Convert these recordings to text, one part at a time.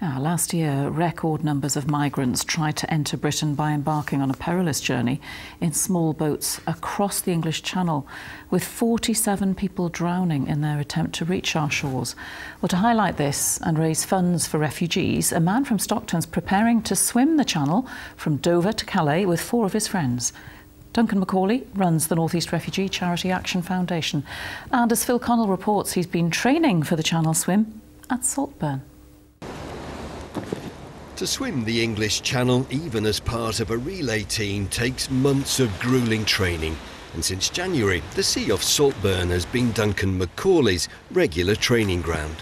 Last year, record numbers of migrants tried to enter Britain by embarking on a perilous journey in small boats across the English Channel, with 47 people drowning in their attempt to reach our shores. Well, to highlight this and raise funds for refugees, a man from Stockton's preparing to swim the Channel from Dover to Calais with four of his friends. Duncan Macaulay runs the Northeast Refugee Charity Action Foundation. And as Phil Connell reports, he's been training for the Channel swim at Saltburn. To swim the English Channel, even as part of a relay team, takes months of grueling training. And since January, the sea off Saltburn has been Duncan Macaulay's regular training ground.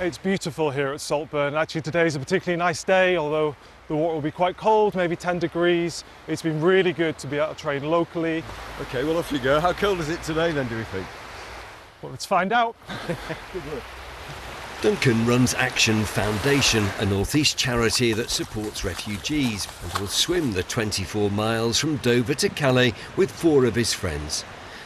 It's beautiful here at Saltburn. Actually, today is a particularly nice day, although the water will be quite cold, maybe 10 degrees. It's been really good to be able to train locally. OK, well, off you go. How cold is it today, then, do we think? Well, let's find out. good luck. Duncan runs Action Foundation, a northeast charity that supports refugees, and will swim the 24 miles from Dover to Calais with four of his friends.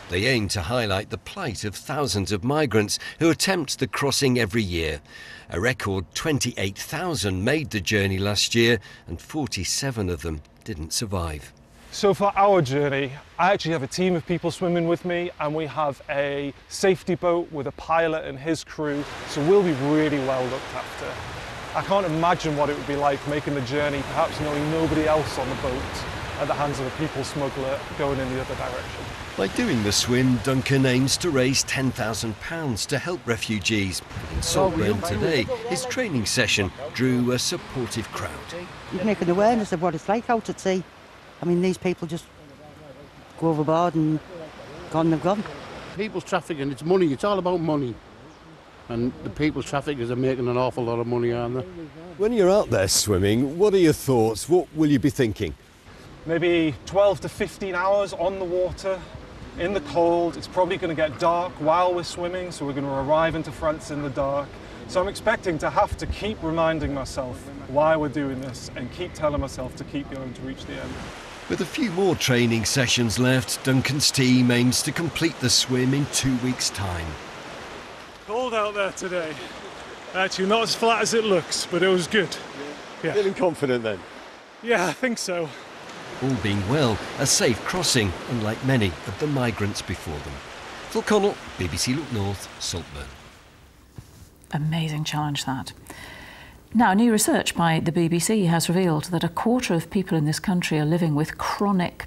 They aim to highlight the plight of thousands of migrants who attempt the crossing every year. A record 28,000 made the journey last year, and 47 of them didn't survive. So for our journey, I actually have a team of people swimming with me and we have a safety boat with a pilot and his crew, so we'll be really well looked after. I can't imagine what it would be like making the journey, perhaps knowing nobody else on the boat at the hands of a people smuggler going in the other direction. By doing the swim, Duncan aims to raise £10,000 to help refugees. In Saltburn today, his training session drew a supportive crowd. You make an awareness of what it's like out at sea. I mean, these people just go overboard and gone, they've gone. People's trafficking, it's money, it's all about money. And the people's traffickers are making an awful lot of money, aren't they? When you're out there swimming, what are your thoughts? What will you be thinking? Maybe 12 to 15 hours on the water, in the cold. It's probably going to get dark while we're swimming, so we're going to arrive into France in the dark. So I'm expecting to have to keep reminding myself why we're doing this and keep telling myself to keep going to reach the end. With a few more training sessions left, Duncan's team aims to complete the swim in two weeks' time. Cold out there today. Actually, not as flat as it looks, but it was good. Yeah. Feeling confident then? Yeah, I think so. All being well, a safe crossing, unlike many of the migrants before them. Phil Connell, BBC Look North, Saltburn. Amazing challenge that. Now, new research by the BBC has revealed that a quarter of people in this country are living with chronic